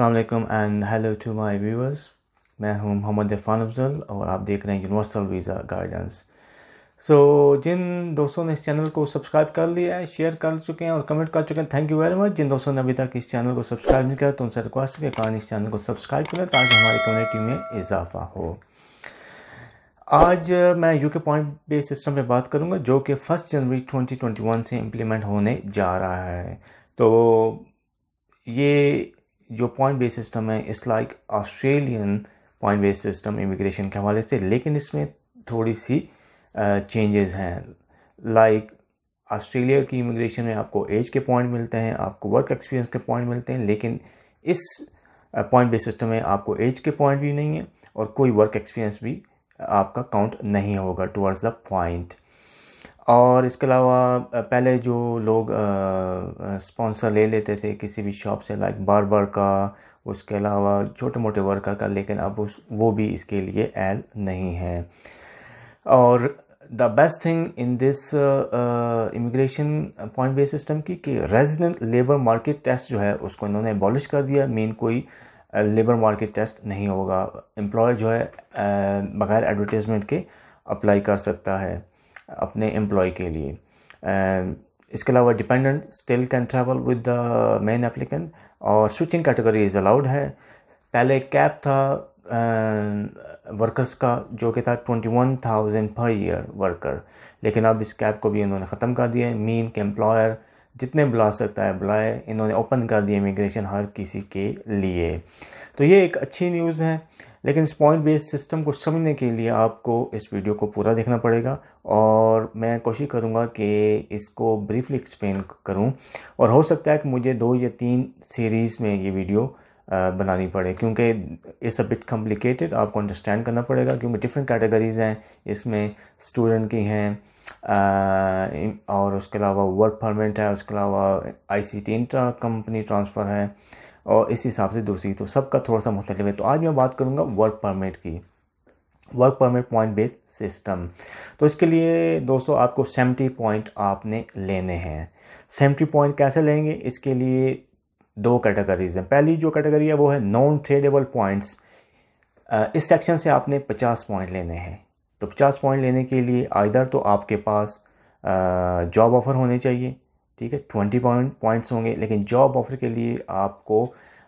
वालेकुम and hello to my viewers मैं हूँ मोहम्मद इरफान अफजल और आप देख रहे हैं यूनिवर्सल वीज़ा गाइडेंस सो जिन दोस्तों ने इस चैनल को सब्सक्राइब कर लिया है शेयर कर चुके हैं और कमेंट कर चुके हैं थैंक यू वेरी मच जिन दोस्तों ने अभी तक इस चैनल को सब्सक्राइब नहीं किया तो उनसे रिक्वेस्ट के कारण इस चैनल को सब्सक्राइब करें ताकि हमारी कम्युनिटी में इजाफा हो। आज मैं यू के पॉइंट बेस सिस्टम पे बात करूँगा, जो कि फ़र्स्ट जनवरी 2021 से इम्प्लीमेंट होने जा रहा है। तो ये जो पॉइंट बेस सिस्टम है is like Australian point base system immigration के हवाले से, लेकिन इसमें थोड़ी सी चेंजेस हैं। लाइक ऑस्ट्रेलिया की इमिग्रेशन में आपको एज के पॉइंट मिलते हैं, आपको वर्क एक्सपीरियंस के पॉइंट मिलते हैं, लेकिन इस पॉइंट बेस सिस्टम में आपको एज के पॉइंट भी नहीं है, और कोई वर्क एक्सपीरियंस भी आपका काउंट नहीं होगा टुवर्ड्स द पॉइंट और इसके अलावा पहले जो लोग स्पॉन्सर ले लेते थे किसी भी शॉप से लाइक बार बार का, उसके अलावा छोटे मोटे वर्कर का, लेकिन अब उस, वो भी इसके लिए एल नहीं है। और the best thing in this immigration point base system की कि रेजिडेंट लेबर मार्केट टेस्ट जो है, उसको इन्होंने अबॉलिश कर दिया। मेन कोई लेबर मार्केट टेस्ट नहीं होगा। एम्प्लॉय जो है बगैर एडवर्टीज़मेंट के अप्लाई कर सकता है। अपने एम्प्लॉय के लिए। इसके अलावा dependent still can travel with the main applicant और स्विचिंग कैटेगरी इज़ अलाउड है। पहले कैप था वर्कर्स का, जो कि था twenty one thousand per year worker लेकिन अब इस कैप को भी इन्होंने ख़त्म कर दिया है। मीन के एम्प्लॉयर जितने बुला सकता है, बुलाए, इन्होंने ओपन कर दिया इमिग्रेशन हर किसी के लिए। तो ये एक अच्छी न्यूज़ है। लेकिन इस पॉइंट बेस्ड सिस्टम को समझने के लिए आपको इस वीडियो को पूरा देखना पड़ेगा और मैं कोशिश करूँगा कि इसको ब्रीफली एक्सप्लेन करूँ। और हो सकता है कि मुझे दो या तीन सीरीज़ में ये वीडियो बनानी पड़े, क्योंकि इस अ बिट कॉम्प्लिकेटेड आपको अंडरस्टैंड करना पड़ेगा क्योंकि डिफरेंट कैटेगरीज़ हैं, इसमें स्टूडेंट की हैं और उसके अलावा वर्क परमिट है, उसके अलावा I C T inter company transfer है और इस हिसाब से दूसरी तो सबका थोड़ा सा मुख्तलिफ़ है। तो आज मैं बात करूँगा वर्क परमिट की। Work permit point based system तो इसके लिए दोस्तों आपको सेवेंटी पॉइंट आपने लेने हैं। सेवेंटी पॉइंट कैसे लेंगे? इसके लिए दो कैटेगरीज हैं। पहली जो कैटेगरी है वो है नॉन ट्रेडेबल पॉइंट्स इस सेक्शन से आपने पचास पॉइंट लेने हैं। तो पचास पॉइंट लेने के लिए आइधर तो आपके पास जॉब ऑफ़र होने चाहिए। ठीक है ट्वेंटी पॉइंट पॉइंट्स होंगे। लेकिन जॉब ऑफ़र के लिए आपको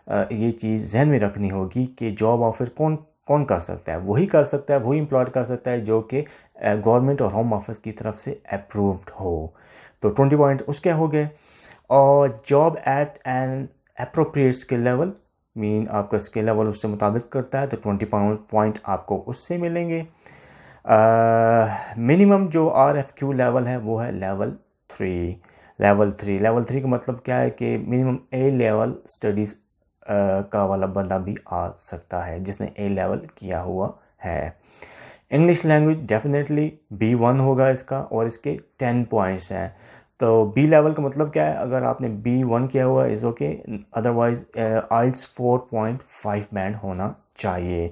ये चीज़ जहन में रखनी होगी कि जॉब ऑफ़र कौन कौन कर सकता है। वही कर सकता है, वही एम्प्लॉय कर सकता है जो कि गवर्नमेंट और होम ऑफ़िस की तरफ़ से अप्रूव्ड हो। तो ट्वेंटी पॉइंट उसके हो गए। और job at an appropriate skill level mean आपका स्किल लेवल उससे मुताबिक करता है तो ट्वेंटी पॉइंट आपको उससे मिलेंगे। मिनिमम जो आर एफ़ क्यू लेवल है, वो है level three level three level three का मतलब क्या है कि मिनिमम ए लेवल स्टडीज़ का वाला बंदा भी आ सकता है, जिसने ए लेवल किया हुआ है। English language definitely B one होगा इसका, और इसके टेन पॉइंट्स हैं। तो बी लेवल का मतलब क्या है? अगर आपने बी वन किया हुआ is okay otherwise IELTS four point five band होना चाहिए।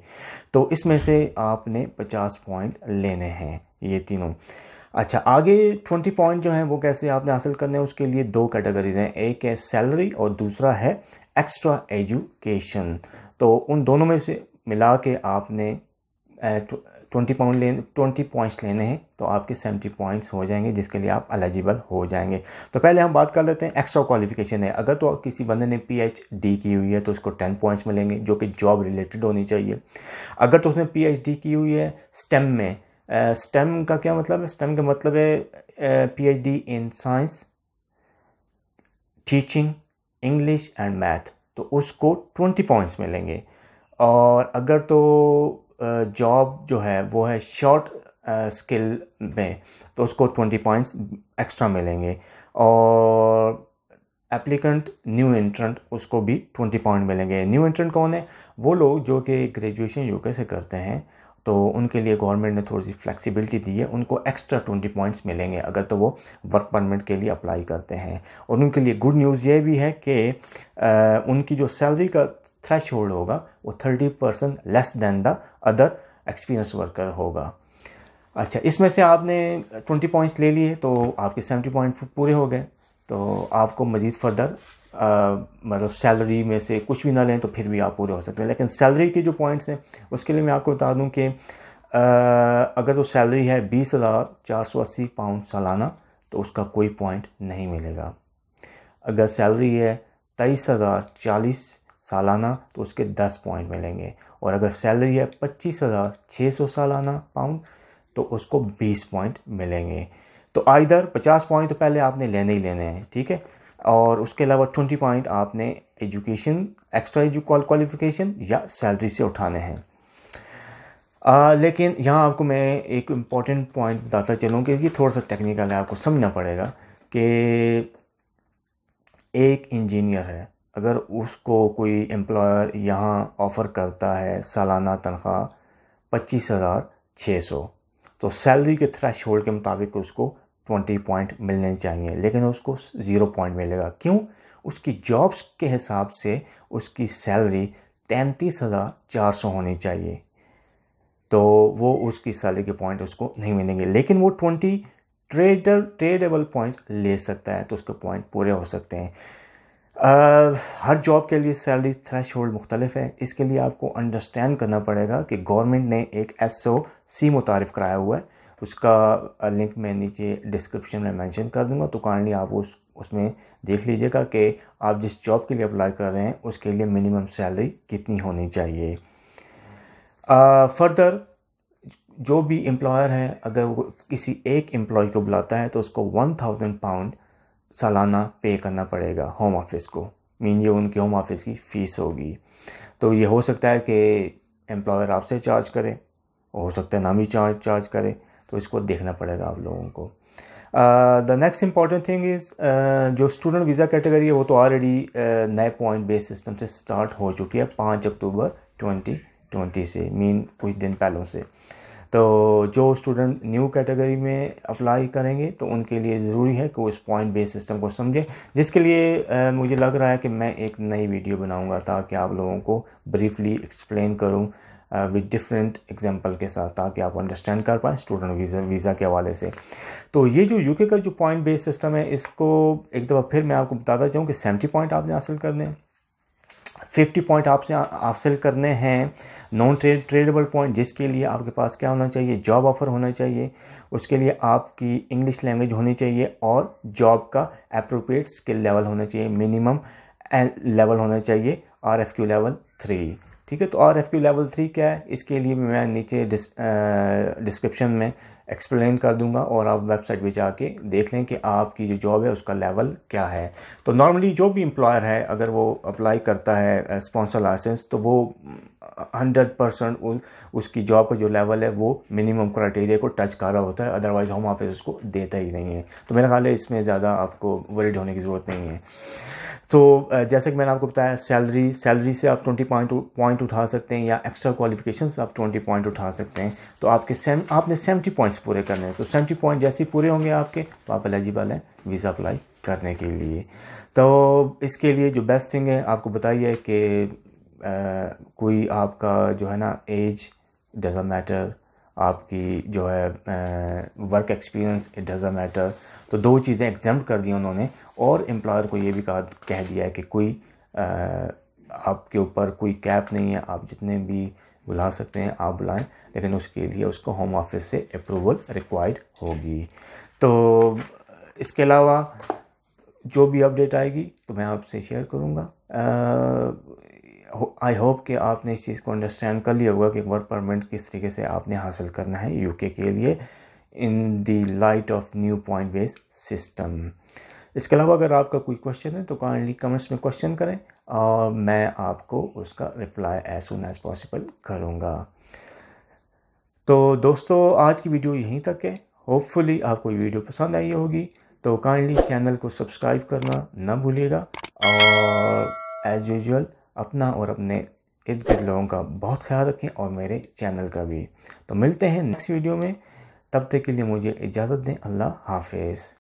तो इसमें से आपने पचास पॉइंट लेने हैं, ये तीनों। अच्छा आगे ट्वेंटी पॉइंट जो हैं वो कैसे आपने हासिल करने हैं, उसके लिए दो कैटेगरीज हैं, एक है सैलरी और दूसरा है एक्स्ट्रा एजुकेशन। तो उन दोनों में से मिला के आपने ट्वेंटी पॉइंट ले ट्वेंटी पॉइंट्स लेने हैं तो आपके सेवेंटी पॉइंट्स हो जाएँगे, जिसके लिए आप एलिजिबल हो जाएँगे। तो पहले हम बात कर लेते हैं एक्स्ट्रा क्वालिफिकेशन है। अगर तो किसी बंदे ने पी एच डी की हुई है तो उसको टेन पॉइंट्स मिलेंगे, जो कि जॉब रिलेटेड होनी चाहिए। अगर तो उसने पी एच डी की हुई है स्टेम में स्टेम का क्या मतलब है? स्टेम का मतलब है PhD in science teaching English and math तो उसको ट्वेंटी पॉइंट्स मिलेंगे। और अगर तो जॉब uh, जो है वो है शॉर्ट स्किल में तो उसको ट्वेंटी पॉइंट्स एक्स्ट्रा मिलेंगे। और एप्लीकेंट न्यू एंट्रेंट उसको भी ट्वेंटी पॉइंट मिलेंगे। न्यू एंट्रेंट कौन है? वो लोग जो कि ग्रेजुएशन यूके से करते हैं। तो उनके लिए गवर्नमेंट ने थोड़ी सी फ्लेक्सिबिलिटी दी है, उनको एक्स्ट्रा ट्वेंटी पॉइंट्स मिलेंगे अगर तो वो वर्क परमिट के लिए अप्लाई करते हैं। और उनके लिए गुड न्यूज़ ये भी है कि उनकी जो सैलरी का थ्रेश होल्ड होगा, वो thirty percent less than the other experience worker होगा। अच्छा इसमें से आपने ट्वेंटी पॉइंट्स ले लिए तो आपके सेवेंटी पॉइंट पूरे हो गए। तो आपको मज़ीद फर्दर मतलब सैलरी में से कुछ भी ना लें तो फिर भी आप पूरे हो सकते हैं। लेकिन सैलरी के जो पॉइंट्स हैं, उसके लिए मैं आपको बता दूँ कि अगर तो सैलरी है बीस हज़ार चार सौ अस्सी पाउंड सालाना तो उसका कोई पॉइंट नहीं मिलेगा। अगर सैलरी है तेईस हज़ार चालीस सालाना तो उसके दस पॉइंट मिलेंगे। और अगर सैलरी है पच्चीस हज़ार छः सौ सालाना पाउंड तो उसको बीस पॉइंट मिलेंगे। तो आइधर पचास पॉइंट तो पहले आपने लेने ही लेने हैं ठीक है? और उसके अलावा ट्वेंटी पॉइंट आपने एजुकेशन एक्स्ट्रा एजु क्वालिफिकेशन या सैलरी से उठाने हैं। आ, लेकिन यहाँ आपको मैं एक इंपॉर्टेंट पॉइंट बताता चलूँ कि ये थोड़ा सा टेक्निकल है आपको समझना पड़ेगा कि एक इंजीनियर है अगर उसको कोई एम्प्लॉयर यहाँ ऑफ़र करता है सालाना तनख्वाह पच्चीस हज़ार छः सौ तो सैलरी के थ्रेश होल्ड के मुताबिक उसको ट्वेंटी पॉइंट मिलने चाहिए लेकिन उसको ज़ीरो पॉइंट मिलेगा। क्यों? उसकी जॉब्स के हिसाब से उसकी सैलरी तैंतीस हज़ार चार सौ होनी चाहिए। तो वो उसकी सैलरी के पॉइंट उसको नहीं मिलेंगे लेकिन वो ट्वेंटी ट्रेडर ट्रेडेबल पॉइंट ले सकता है तो उसके पॉइंट पूरे हो सकते हैं। आ, हर जॉब के लिए सैलरी थ्रेश होल्ड मुख्तलिफ़ है। इसके लिए आपको अंडरस्टैंड करना पड़ेगा कि गवर्नमेंट ने एक एस ओ सी मुतारफ़ कराया हुआ है। उसका लिंक मैं नीचे डिस्क्रिप्शन में मेंशन कर दूँगा तो काइंडली आप उस, उसमें देख लीजिएगा कि आप जिस जॉब के लिए अप्लाई कर रहे हैं, उसके लिए मिनिमम सैलरी कितनी होनी चाहिए। फर्दर, जो भी एम्प्लॉयर है, अगर वो किसी एक एम्प्लॉय को बुलाता है तो उसको वन थाउज़ेंड पाउंड सालाना पे करना पड़ेगा होम ऑफ़िस को। मीन ये उनके होम ऑफ़िस की फ़ीस होगी। तो ये हो सकता है कि एम्प्लॉयर आपसे चार्ज करे, हो सकता है ना भी चार्ज चार्ज करे। तो इसको देखना पड़ेगा आप लोगों को। The next important thing is जो स्टूडेंट वीज़ा कैटेगरी है वो तो ऑलरेडी नए पॉइंट बेस सिस्टम से स्टार्ट हो चुकी है पाँच अक्टूबर ट्वेंटी ट्वेंटी से मीन कुछ दिन पहलों से। तो जो स्टूडेंट न्यू कैटेगरी में अप्लाई करेंगे तो उनके लिए ज़रूरी है कि उस पॉइंट बेस सिस्टम को समझें जिसके लिए आ, मुझे लग रहा है कि मैं एक नई वीडियो बनाऊँगा ताकि आप लोगों को ब्रीफली एक्सप्लेन करूँ विद डिफरेंट एग्ज़ाम्पल के साथ ताकि आप अंडरस्टैंड कर पाएँ स्टूडेंट वीज़ा वीज़ा के हवाले से। तो ये जो यूके का जो पॉइंट बेस्ड सिस्टम है, इसको एक दफ़ा फिर मैं आपको बताता चाहूँ कि सेवेंटी पॉइंट आपने हासिल करने हैं। फिफ्टी पॉइंट आपसे हासिल करने हैं। नॉन ट्रेड ट्रेडेबल पॉइंट जिसके लिए आपके पास क्या होना चाहिए? जॉब ऑफ़र होना चाहिए। उसके लिए आपकी इंग्लिश लैंग्वेज होनी चाहिए और जॉब का अप्रोप्रिएट स्किल लेवल होना चाहिए। मिनिमम लेवल होना चाहिए। R F Q level three ठीक है? तो R F Q level three क्या है? इसके लिए मैं नीचे डिस, डिस्क्रिप्शन में एक्सप्लेन कर दूँगा और आप वेबसाइट पे जाके देख लें कि आपकी जो जॉब है उसका लेवल क्या है। तो नॉर्मली जो भी एम्प्लॉयर है अगर वो अप्लाई करता है स्पॉन्सर लाइसेंस तो वो हंड्रेड परसेंट उसकी जॉब का जो लेवल है वो मिनिमम क्राइटेरिया को टच कर रहा होता है। अदरवाइज़ होम ऑफ़िस उसको देता ही नहीं है। तो मेरा ख्याल है इसमें ज़्यादा आपको वरीड होने की ज़रूरत नहीं है। तो जैसे कि मैंने आपको बताया सैलरी सैलरी से आप ट्वेंटी पॉइंट पॉइंट उठा सकते हैं या एक्स्ट्रा क्वालिफिकेशन से आप ट्वेंटी पॉइंट उठा सकते हैं। तो आपके सेम, आपने सेवेंटी पॉइंट्स पूरे करने हैं। तो सेवेंटी पॉइंट जैसे ही पूरे होंगे आपके तो आप एलिजिबल हैं वीज़ा अप्लाई करने के लिए। तो इसके लिए जो बेस्ट थिंग है, आपको बताइए कि कोई आपका जो है ना एज डज़ा मैटर आपकी जो है work experience it doesn't matter तो दो चीज़ें एग्ज़ाम कर दी उन्होंने और एम्प्लॉयर को ये भी कहा, कह दिया है कि कोई आपके ऊपर कोई कैप नहीं है, आप जितने भी बुला सकते हैं, आप बुलाएँ, लेकिन उसके लिए उसको होम ऑफ़िस से अप्रूवल रिक्वायर्ड होगी। तो इसके अलावा जो भी अपडेट आएगी तो मैं आपसे शेयर करूँगा। आई होप कि आपने इस चीज़ को अंडरस्टैंड कर लिया होगा कि वर्क परमिट किस तरीके से आपने हासिल करना है यूके के लिए in the light of new point based system इसके अलावा अगर आपका कोई क्वेश्चन है तो काइंडली कमेंट्स में क्वेश्चन करें, और मैं आपको उसका reply as soon as possible करूँगा। तो दोस्तों, आज की वीडियो यहीं तक है। होपफुली आपको ये वीडियो पसंद आई होगी। तो काइंडली चैनल को सब्सक्राइब करना ना भूलिएगा, और एज़ यूजल अपना और अपने इर्द गिर्द लोगों का बहुत ख्याल रखें और मेरे चैनल का भी। तो मिलते हैं नेक्स्ट वीडियो में। तब तक के लिए मुझे इजाज़त दें। अल्लाह हाफिज़।